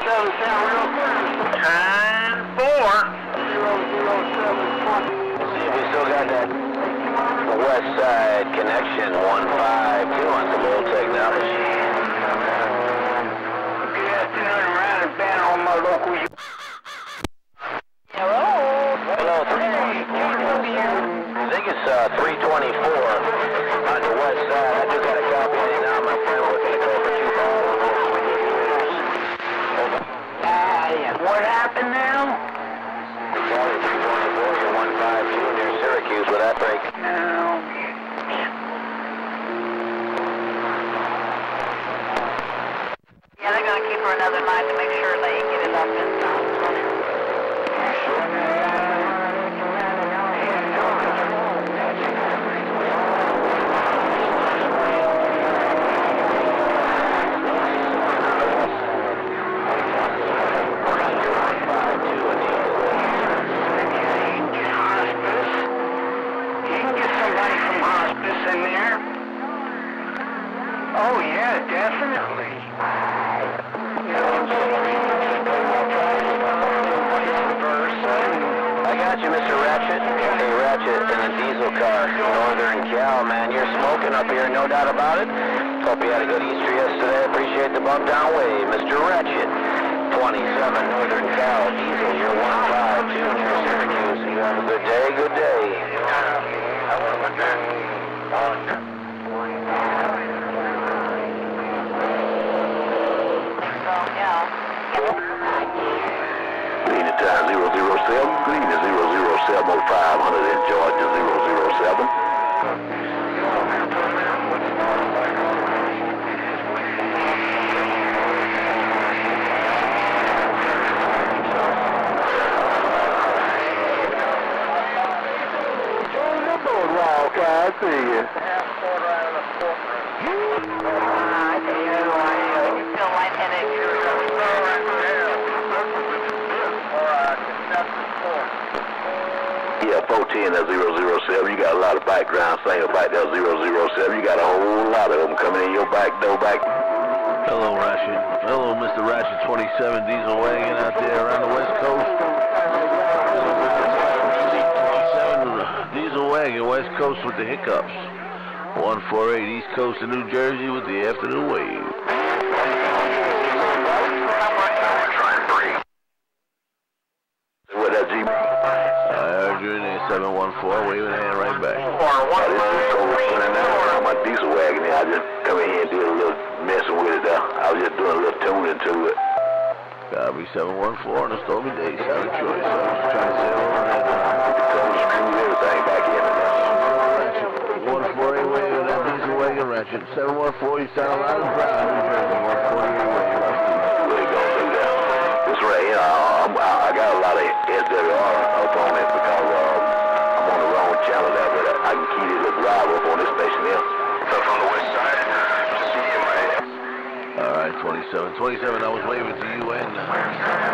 seven sound real clear. Ten four. Zero zero seven twenty. See if we still got that west side connection. One five two on some old technology. Good afternoon, around and band on my local. Hello. Hello. I think it's uh, 324 What happened now? Charlie 324, you're 152 near Syracuse with that break. Yeah, they're gonna keep her another night to make sure they get it up in time. Hospice. You can get somebody from hospice in there. Oh yeah, definitely. I got you, Mr. Ratchet. Hey, Ratchet, in a diesel car, Northern Cal, man. You're smoking up here, no doubt about it. Hope you had a good Easter yesterday. Appreciate the bump down wave, Mr. Ratchet. 27 Northern Cal, diesel, you're 152 near Syracuse. You have a good day, good day. So, yeah. Green at time 007. Green is 007 on 500 in Georgia 007. Boardwalk, I see you. I do. Yeah, 410 at 007. You got a lot of background singers back there 007. You got a whole lot of them coming in your back door back. Hello, Ratchet. Hello, Mr. Ratchet 27 diesel wagon out there around the west coast. 27 diesel wagon, west coast with the hiccups. 148 east coast of New Jersey with the afternoon wave. What that G? I heard you in there, 714, waving a hand right back. Oh, this is so funny now. My diesel wagon here, I just come in here and did a little messing with it there. I was just doing a little tuning to it. Copy 714 on a stormy day, sound of choice. I was trying to say all of that. Told screw everything back in it now. Ratchet 148 waving that diesel wagon, Ratchet 714, you sound loud and proud, New Jersey 148 waving. What you gonna do there? This right here, I'm, I, I got a lot of SWR up on it because uh, I'm on the wrong but I can keep it a drive up on this station here. Up on the west side, see you, man. All right, 27. 27, I was waving to you and... uh,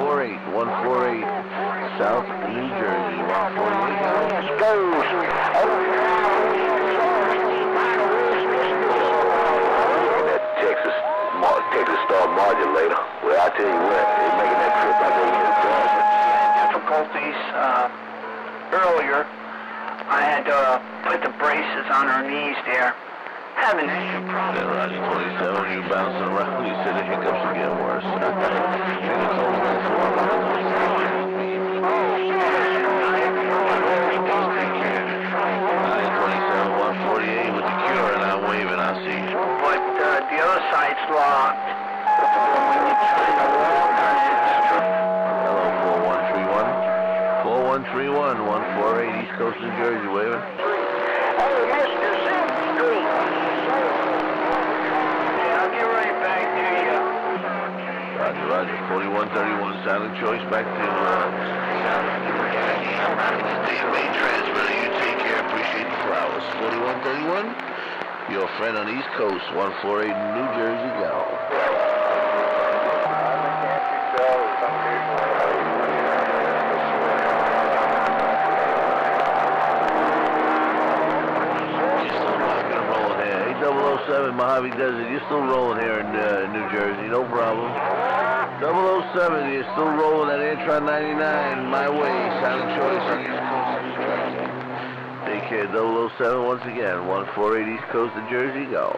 148, 148, South New Jersey, 148. That modulator. Well, I tell you what, they're making that trip out there in Georgia. had difficulties uh, earlier. I had to uh, put the braces on her knees there. Having extra Yeah, problems. Roger 27, you bouncing around, you said the hiccups are getting worse. Nine 27, 148 with the cure, and I'm waving, I see. But uh, the other side's locked. back to uh, the main transmitter. You take care. Appreciate the flowers. 4131, your friend on East Coast, 148 New Jersey, Gal. Oh seven Mojave Desert. You're still rolling here in uh, New Jersey, no problem. 007, you're still rolling at Antron 99, my way, silent choice on East Coast. Take care, 007 once again, 148 East Coast of Jersey, go.